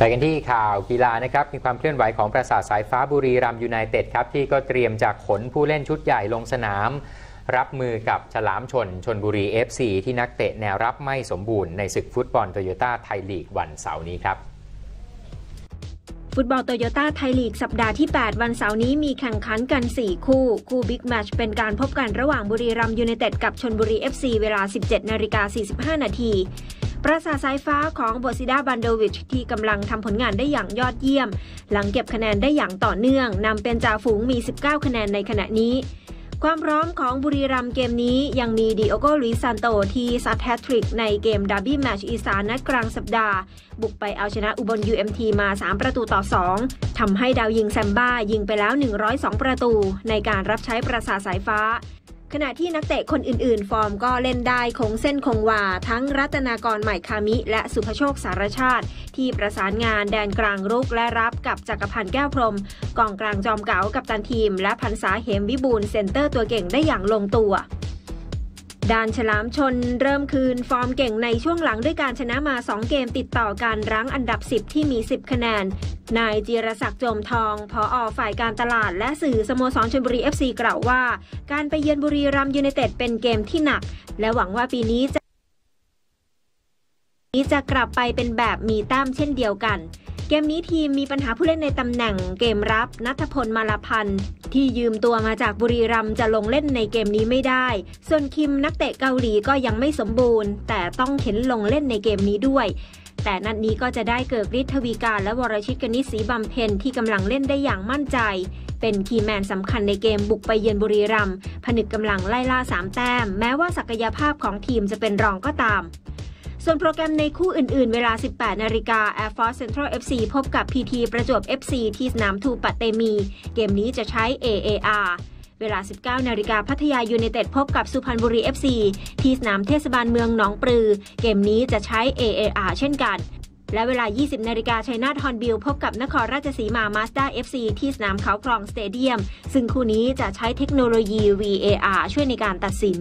ไปกันที่ข่าวกีฬานะครับ มีความเคลื่อนไหวของปราสาทสายฟ้าบุรีรัมย์ยูไนเต็ดครับ ที่ก็เตรียมจะขนผู้เล่นชุดใหญ่ลงสนาม รับมือกับฉลามชลชลบุรี FC ที่นักเตะแนวรับไม่สมบูรณ์ในศึกฟุตบอลโตโยต้าไทยลีกวันเสาร์นี้ครับ ฟุตบอลโตโยต้าไทยลีกสัปดาห์ที่ 8 วันเสาร์นี้มีแข่งขันกัน 4 คู่ คู่ big match เป็นการพบกันระหว่างบุรีรัมย์ยูไนเต็ดกับชลบุรี FC เวลา 17นาฬิกา45นาที ปราสาทสายฟ้าของโบซิดาร์บันโดวิชที่กำลังทำผลงานได้อย่างยอดเยี่ยม หลังเก็บคะแนนได้อย่างต่อเนื่องนำเป็นจ่าฝูงมี 19 คะแนนในขณะนี้ ความพร้อมของบุรีรัมย์เกมนี้ยังมีดิโอโกหลุยส์ซานโตที่ซัด hat trick ในเกม derby match อีสานนัดกลางสัปดาห์ บุกไปเอาชนะอุบล UMT มา 3 ประตูต่อ 2ทำให้ดาวยิงแซมบายิงไปแล้ว 102 ประตู ในการรับใช้ปราสาทสายฟ้า ขณะที่นักเตะคนอื่นๆ ฟอร์มก็เล่นได้คงเส้นคงวา ทั้งรัตนากรใหม่คามิ และศุภโชคสารชาติ ที่ประสานงานแดนกลางรุกและรับกับจักรพันธ์แก้วพรมกองกลางจอมเก๋ากัปตันทีม และพันษาเหมวิบูลย์ center ตัวเก่งได้อย่างลงตัว ด้านฉลามชลเริ่มคืนฟอร์มเก่งในช่วงหลังด้วยการชนะมา 2 เกมติดต่อกันรั้งอันดับ 10 ที่มี 10 คะแนน นายจีรศักดิ์โจมทอง ผอ.ฝ่ายการตลาดและสื่อสโมสรชลบุรี FC กล่าวว่า การไปเยือนบุรีรัมย์ยูไนเต็ดเป็นเกมที่หนัก และหวังว่าปีนี้จะจะกลับไปเป็นแบบมีแต้มเช่นเดียวกัน เกมนี้ทีมมีปัญหาผู้เล่นในตำแหน่งเกมรับนัทพลมาลาพันธ์ที่ยืมตัวมาจากบุรีรัมจะลงเล่นในเกมนี้ไม่ได้ ส่วนคิมนักเตะเกาหลีก็ยังไม่สมบูรณ์ แต่ต้องเข็นลงเล่นในเกมนี้ด้วย แต่นัดนี้ก็จะได้เกิดฤทธวีการและวรชิตกนิษฐ์ศรีบำเพ็ญที่กำลังเล่นได้อย่างมั่นใจ เป็น key man สำคัญในเกมบุกไปเยือนบุรีรัมย์ผนึกกำลังไล่ล่าสามแต้ม แม้ว่าศักยภาพของทีมจะเป็นรองก็ตาม ส่วนโปรแกรมในคู่อื่นๆ เวลา 18 นาฬิกา Air Force Central FC พบกับ PT ประจวบ FC ที่สนามธูปะเตมีย์ เกมนี้จะใช้ VAR เวลา 19 นาฬิกาพัทยายูไนเต็ดพบกับสุพรรณบุรี FC ที่สนามเทศบาลเมืองหนองปรือ เกมนี้จะใช้ VAR เช่นกัน และเวลา 20 นาฬิกาชัยนาทฮอร์นบิลพบกับนครราชสีมามาสด้า FC ที่สนามเขาพลองสเตเดียม ซึ่งคู่นี้จะใช้เทคโนโลยี VAR ช่วยในการตัดสิน